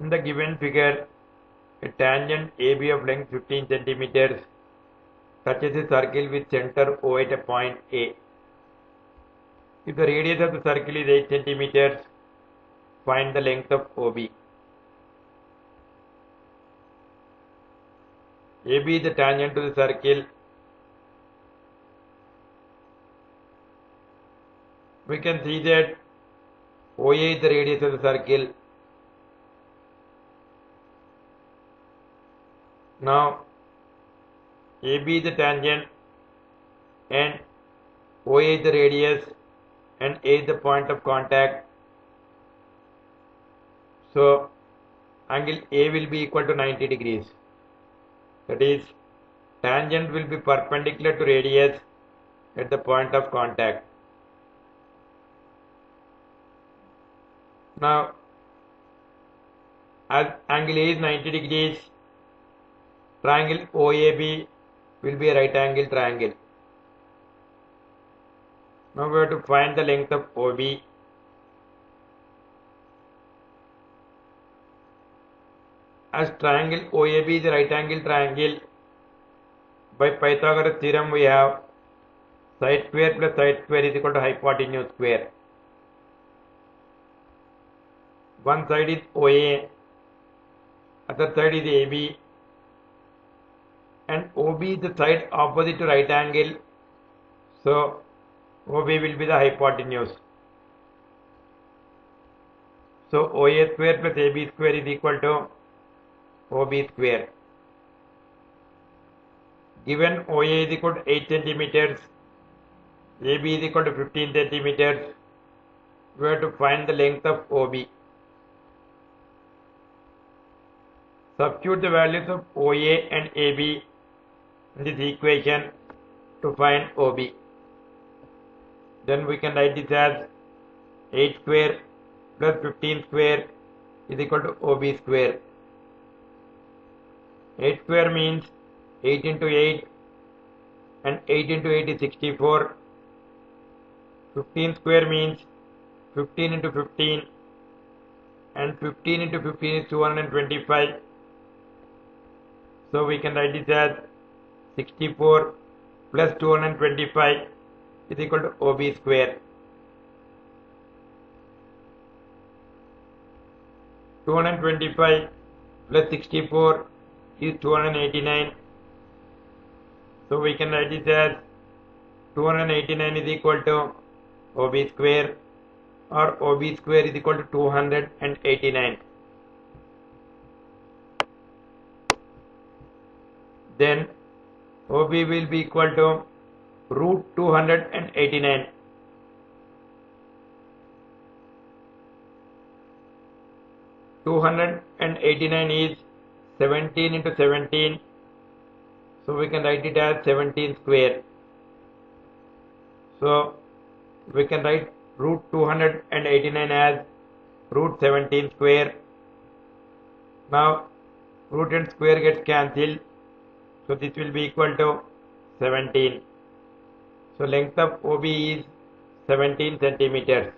In the given figure, a tangent AB of length 15 centimeters touches a circle with center O at a point A. If the radius of the circle is 8 centimeters, find the length of OB. AB is the tangent to the circle. We can see that OA is the radius of the circle. Now, AB is the tangent and OA is the radius and A is the point of contact. So, angle A will be equal to 90 degrees. That is, tangent will be perpendicular to radius at the point of contact. Now, as angle A is 90 degrees, triangle OAB will be a right angle triangle. Now we have to find the length of OB. As triangle OAB is a right angle triangle, by Pythagoras theorem we have side square plus side square is equal to hypotenuse square. One side is OA, other side is AB, and OB is the side opposite to right angle. So OB will be the hypotenuse. So OA square plus AB square is equal to OB square. Given OA is equal to 8 centimeters, AB is equal to 15 centimeters, we have to find the length of OB. Substitute the values of OA and AB this equation to find OB. Then we can write this as 8 square plus 15 square is equal to OB square. 8 square means 8 into 8 and 8 into 8 is 64. 15 square means 15 into 15 and 15 into 15 is 225. So we can write this as 64 plus 225 is equal to OB square. 225 plus 64 is 289. So we can write this as 289 is equal to OB square or OB square is equal to 289. Then OB will be equal to root 289. Two hundred and eighty-nine is seventeen into seventeen, so we can write it as seventeen square. So we can write root two hundred and eighty-nine as root seventeen square. Now root and square gets cancelled, so this will be equal to seventeen. So length of OB is 17 centimeters.